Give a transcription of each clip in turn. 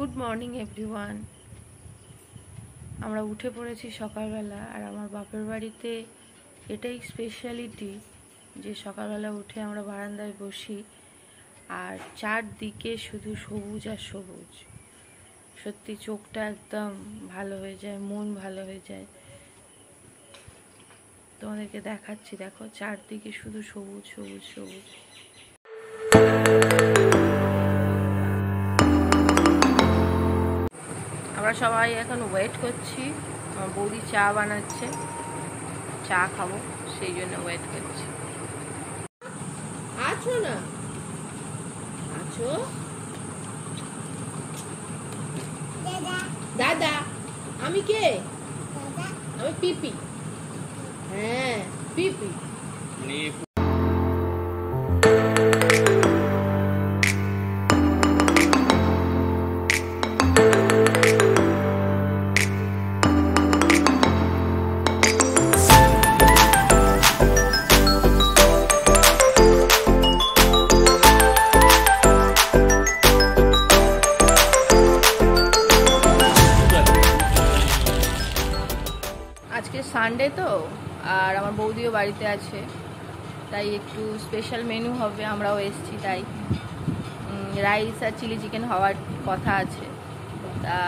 Good morning everyone আমরা উঠে পড়েছি সকালবেলা আর আমার বাপের বাড়িতে এটাই স্পেশালিটি যে সকালবেলা উঠে আমরা বারান্দায় বসি আর চারদিকে শুধু সবুজ আর সবুজ। সত্যি চোখটা একদম ভালো হয়ে যায়, মন ভালো হয়ে যায়। তোমাদেরকে দেখাচ্ছি, দেখো, চারদিকে শুধু সবুজ সবুজ সবুজ। আমরা সবাই এখন ওয়েট করছি। আমার বৌদি চা বানাচ্ছে। চা খাব সেই জন্য ওয়েট করছি। আছো না? আছো? দাদা। আমি কে? আমি পিপি। হ্যাঁ পিপি। সানডে তো, আর আমার বৌদিও বাড়িতে আছে, তাই একটু স্পেশাল মেনু হবে, আমরাও এসছি তাই। রাইস আর চিলি চিকেন হওয়ার কথা আছে। তা,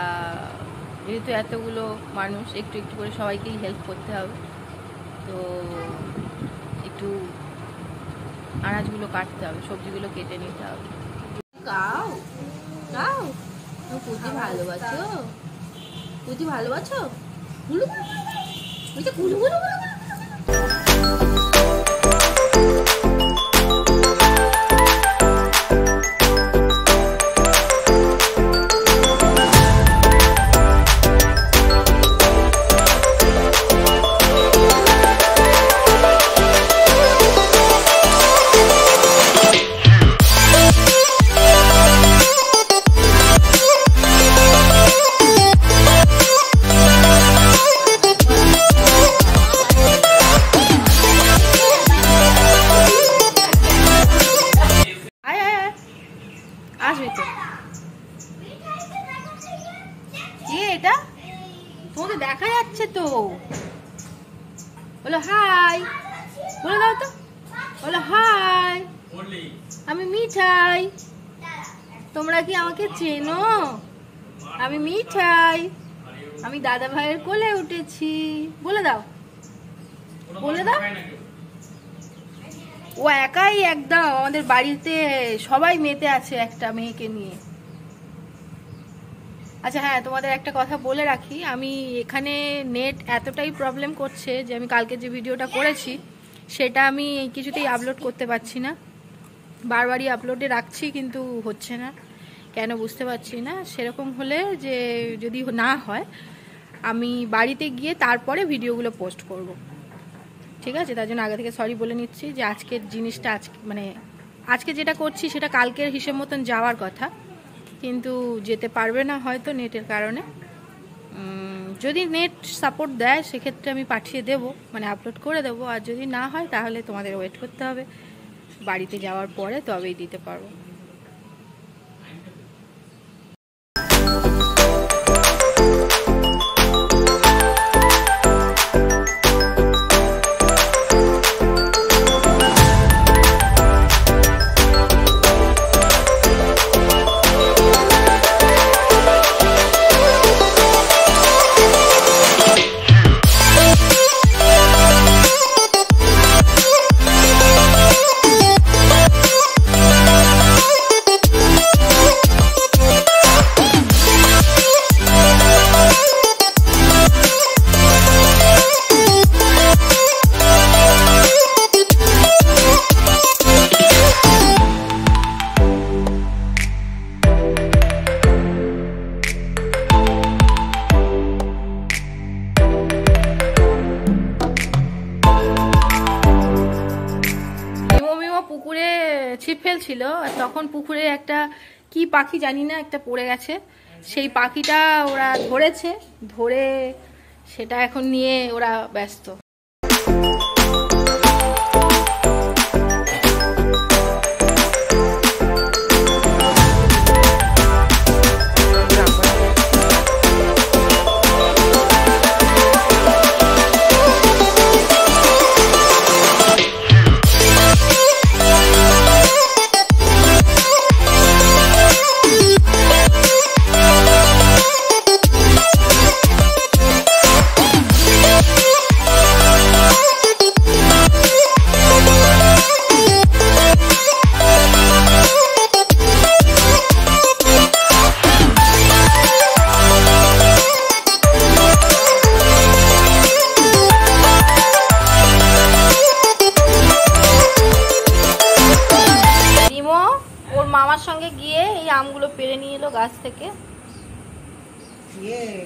যেহেতু এতগুলো মানুষ, একটু একটু করে সবাইকেই হেল্প করতে হবে। তো, একটু আনাজগুলো কাটতে হবে, সবজিগুলো কেটে নিতে হবে। তুমি পুঁতি ভালোবাসো? ভালোবাসো? ওই যে গুলু গুলু গুলু গুলু। আয় যাচ্ছে তো। বলো হাই বলে দাও তো। বলো হাই আমি মিঠাই। তোমরা কি আমাকে চেনো? আমি মিঠাই। আমি দাদা ভাইয়ের কোলে উঠেছি। বলে দাও। বলে দাও। ও একাই একদম। আমাদের বাড়িতে সবাই মেতে আছে একটা মেয়েকে নিয়ে। আচ্ছা হ্যাঁ তোমাদের একটা কথা বলে রাখি। আমি এখানে নেট এতটাই প্রবলেম করছে যে আমি কালকে যে ভিডিওটা করেছি, সেটা আমি কিছুতেই আপলোড করতে পারছি না। বারবারই আপলোডে রাখছি, কিন্তু হচ্ছে না। কেন বুঝতে পারছি না। সেরকম হলে যে যদি না হয়, আমি বাড়িতে গিয়ে তারপরে ভিডিওগুলো পোস্ট করব। ঠিক আছে? তার জন্য আগে থেকে সরি বলে নিচ্ছি যে আজকের জিনিসটা আজকে মানে আজকে যেটা করছি, সেটা কালকের হিসেব মতন যাওয়ার কথা। কিন্তু যেতে পারবে না হয়তো নেটের কারণে। যদি নেট সাপোর্ট দেয়, সেক্ষেত্রে আমি পাঠিয়ে দেব মানে আপলোড করে দেব। আর যদি না হয়, তাহলে তোমাদের ওয়েট করতে হবে। বাড়িতে যাওয়ার পরে তবেই দিতে পারব। ছিপ ফেলছিল, আর তখন পুকুরে একটা, কি পাখি জানি না, একটা পড়ে গেছে। সেই পাখিটা ওরা ধরেছে, ধরে সেটা এখন নিয়ে ওরা ব্যস্ত।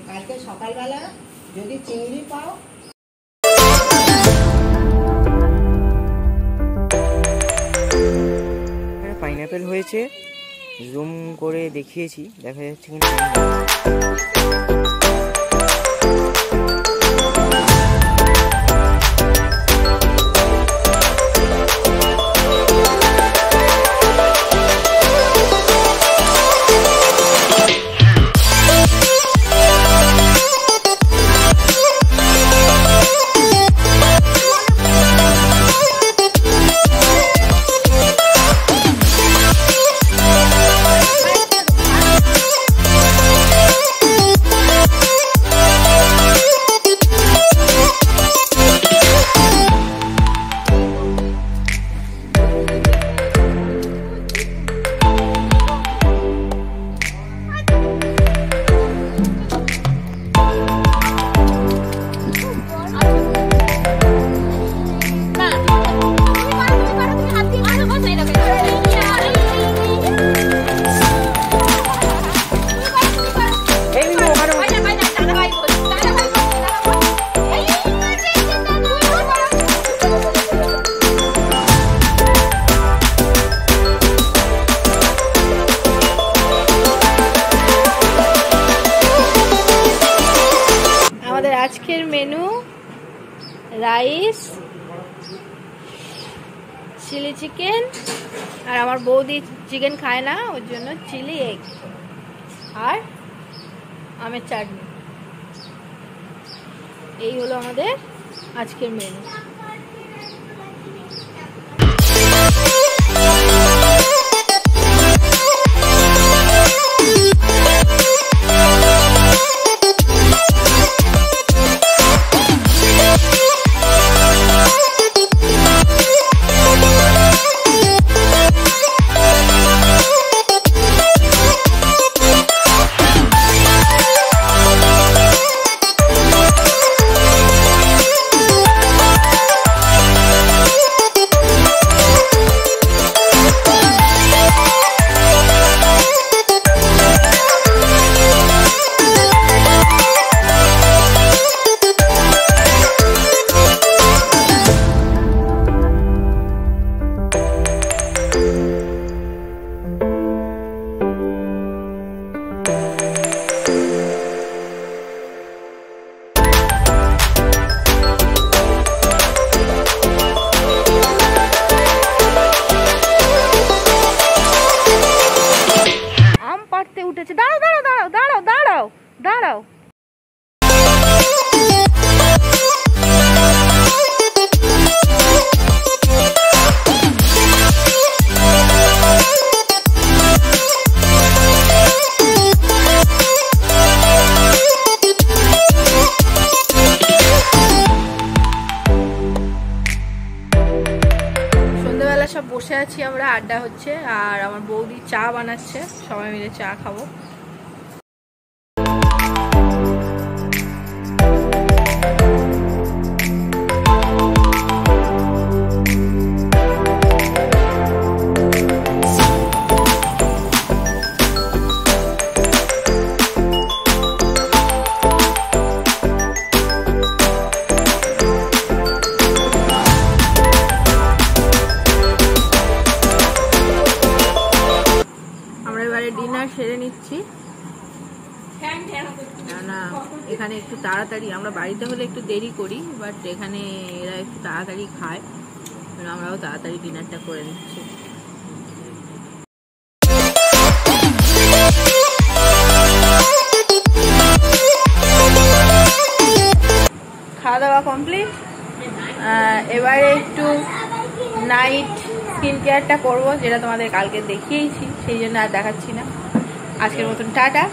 কালকে সকালবেলা যদি চিংড়ি পাও। পাইনাপেল হয়েছে। জুম করে দেখিয়েছি দেখা যাচ্ছে কিনা। Chilli chicken. আর আমার বৌদি চিকেন খায় না, ওর জন্য চিলি এগ আর আমের চাটনি। এই হলো আমাদের আজকের মেনু দাঁড়াও দাঁড়াও। আছি আমরা আড্ডা হচ্ছে আর আমার বৌদি চা বানাচ্ছে সবাই মিলে চা খাব। না না এখানে একটু তাড়াতাড়ি, আমরা বাড়িতে হলে একটু দেরি করি বাট এখানে এরা একটু তাড়াতাড়ি খায় আমরাও তাড়াতাড়ি ডিনারটা করে নিচ্ছি। খাওয়া দাওয়া কমপ্লিট এবারে একটু নাইট স্কিন কেয়ারটা করব, যেটা তোমাদের কালকে দেখিয়েছি সেই জন্য আর দেখাচ্ছি না। আজকের মতন টাটা।